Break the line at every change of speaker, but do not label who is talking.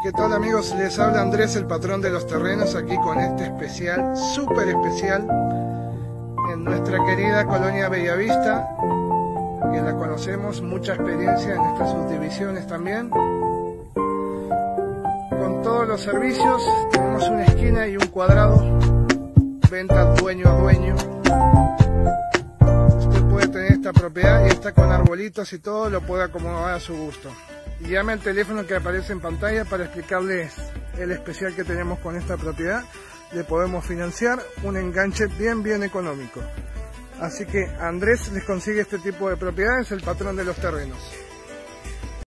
¿Qué tal amigos? Les habla Andrés, el patrón de los terrenos, aquí con este especial, súper especial, en nuestra querida colonia Bellavista, que la conocemos, mucha experiencia en estas subdivisiones también. Con todos los servicios, tenemos una esquina y un cuadrado, venta dueño a dueño. Usted puede tener esta propiedad y está con arbolitos y todo, lo puede acomodar a su gusto llame al teléfono que aparece en pantalla para explicarles el especial que tenemos con esta propiedad. Le podemos financiar un enganche bien, bien económico. Así que Andrés les consigue este tipo de propiedades, el patrón de los terrenos.